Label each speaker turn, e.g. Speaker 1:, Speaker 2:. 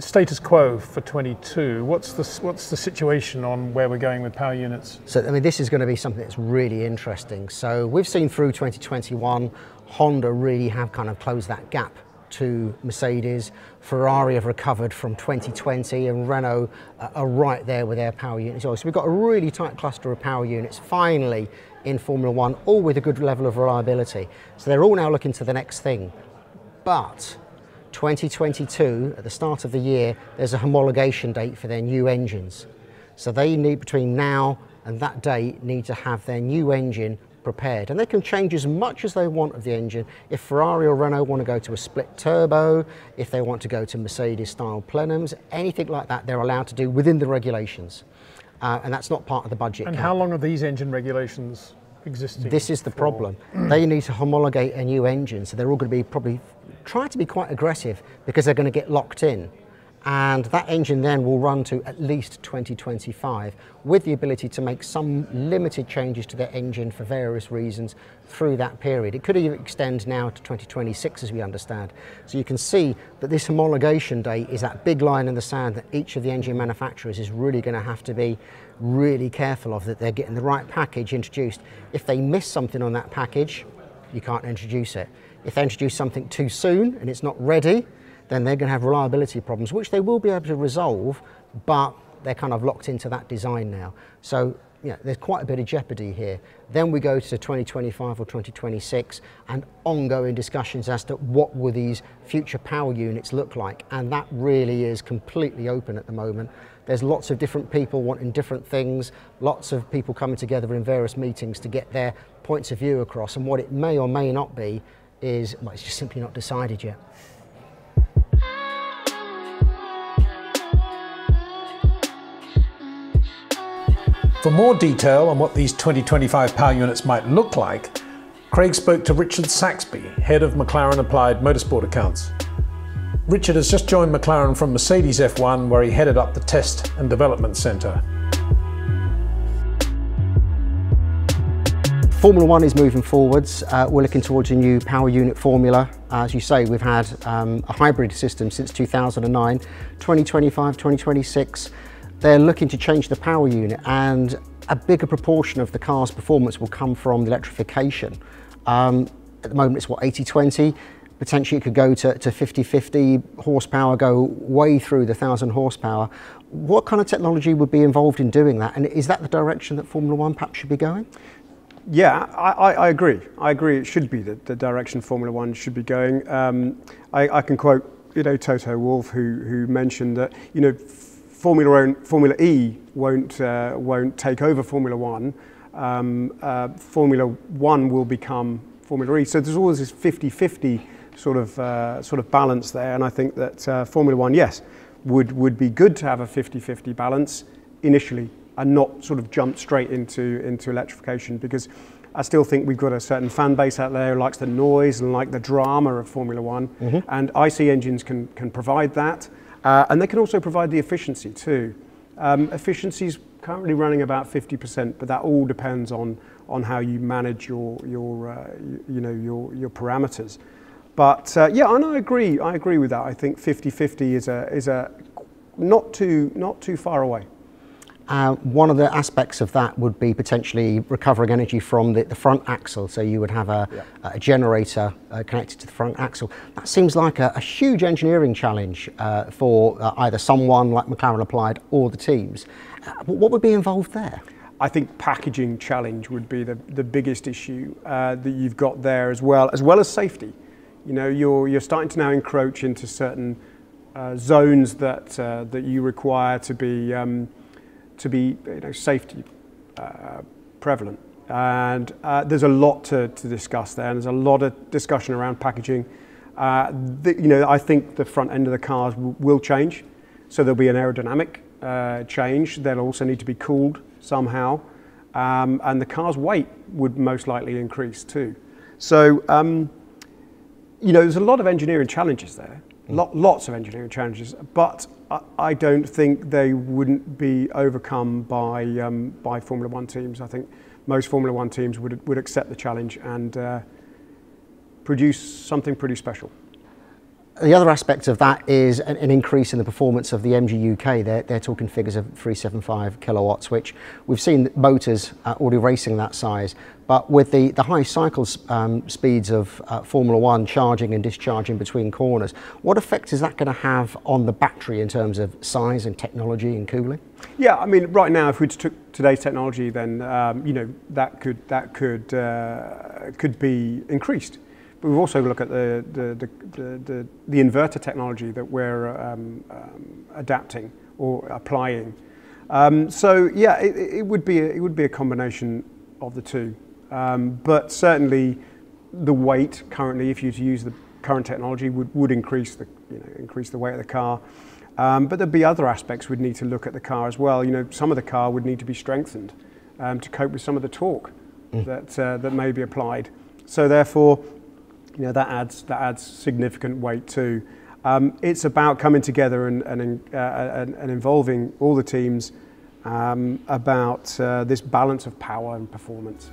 Speaker 1: Status quo for 22. What's the what's the situation on where we're going with power units?
Speaker 2: So I mean, this is going to be something that's really interesting. So we've seen through 2021, Honda really have kind of closed that gap to Mercedes. Ferrari have recovered from 2020, and Renault uh, are right there with their power units. So we've got a really tight cluster of power units finally in Formula One, all with a good level of reliability. So they're all now looking to the next thing, but 2022, at the start of the year, there's a homologation date for their new engines. So they need, between now and that date, need to have their new engine prepared. And they can change as much as they want of the engine. If Ferrari or Renault want to go to a split turbo, if they want to go to Mercedes style plenums, anything like that, they're allowed to do within the regulations. Uh, and that's not part of the budget.
Speaker 1: And
Speaker 2: cap.
Speaker 1: how long are these engine regulations existing?
Speaker 2: This is the problem. they need to homologate a new engine, so they're all going to be probably try to be quite aggressive because they're going to get locked in. And that engine then will run to at least 2025 with the ability to make some limited changes to their engine for various reasons through that period. It could even extend now to 2026 as we understand. So you can see that this homologation date is that big line in the sand that each of the engine manufacturers is really going to have to be really careful of that they're getting the right package introduced. If they miss something on that package, you can't introduce it. If they introduce something too soon and it's not ready, then they're going to have reliability problems, which they will be able to resolve, but they're kind of locked into that design now. So there's quite a bit of jeopardy here. Then we go to 2025 or 2026 and ongoing discussions as to what will these future power units look like. And that really is completely open at the moment. There's lots of different people wanting different things, lots of people coming together in various meetings to get their points of view across. And what it may or may not be is, well, it's just simply not decided yet.
Speaker 1: For more detail on what these 2025 power units might look like, Craig spoke to Richard Saxby, head of McLaren Applied Motorsport Accounts. Richard has just joined McLaren from Mercedes F1, where he headed up the test and development centre.
Speaker 2: Formula One is moving forwards. Uh, we're looking towards a new power unit formula. As you say, we've had um, a hybrid system since 2009. 2025, 2026, they're looking to change the power unit and a bigger proportion of the car's performance will come from the electrification. Um, at the moment it's what, 80-20? Potentially it could go to 50-50 horsepower, go way through the 1,000 horsepower. What kind of technology would be involved in doing that? And is that the direction that Formula One perhaps should be going?
Speaker 3: Yeah, I, I, agree. I agree. It should be the, the direction Formula One should be going. Um, I, I, can quote, you know, Toto Wolff, who who mentioned that you know Formula, Formula E won't, uh, won't take over Formula One. Um, uh, Formula One will become Formula E. So there's always this 50-50 sort of, uh, sort of balance there. And I think that uh, Formula One, yes, would, would be good to have a 50-50 balance initially and not sort of jump straight into, into electrification because I still think we've got a certain fan base out there who likes the noise and like the drama of Formula One. Mm-hmm. And IC engines can, can provide that. Uh, and they can also provide the efficiency too. Um, is currently running about 50%, but that all depends on, on how you manage your, your, uh, you, you, know, your, your parameters. But uh, yeah, and I agree, I agree with that. I think 50-50 is a, is a not, too, not too far away.
Speaker 2: Uh, one of the aspects of that would be potentially recovering energy from the, the front axle. So you would have a, yeah. a generator uh, connected to the front axle. That seems like a, a huge engineering challenge uh, for uh, either someone like McLaren Applied or the teams. Uh, what would be involved there?
Speaker 3: I think packaging challenge would be the, the biggest issue uh, that you've got there as well, as well as safety. You know, you're, you're starting to now encroach into certain zones that, that you require to be um, to be you know, safety uh, prevalent. And uh, there's a lot to, to discuss there, and there's a lot of discussion around packaging. Uh, the, you know, I think the front end of the cars will change, so there'll be an aerodynamic uh, change. They'll also need to be cooled somehow, um, and the car's weight would most likely increase too. So, um, you know, there's a lot of engineering challenges there, mm. lots of engineering challenges, but I don't think they wouldn't be overcome by, um, by Formula One teams. I think most Formula One teams would, would accept the challenge and uh, produce something pretty special.
Speaker 2: The other aspect of that is an, an, increase in the performance of the MGU-K. They're, they're talking figures of 375 kilowatts, which we've seen motors uh, already racing that size. But with the, the high cycle um, speeds of uh, Formula One charging and discharging between corners, what effect is that going to have on the battery in terms of size and technology and cooling?
Speaker 3: Yeah, I mean, right now, if we took today's technology, then um, you know that could that could uh, could be increased. We've also looked at the, the, the, the, the inverter technology that we're um, um, adapting or applying. Um, so yeah, it, it, would be a, it would be a combination of the two. Um, but certainly, the weight currently, if you to use the current technology, would, would increase the you know increase the weight of the car. Um, but there'd be other aspects we'd need to look at the car as well. You know, some of the car would need to be strengthened um, to cope with some of the torque mm. that uh, that may be applied. So therefore, you know, that adds, that adds significant weight too. Um, it's about coming together and, and, uh, and, and involving all the teams um, about uh, this balance of power and performance.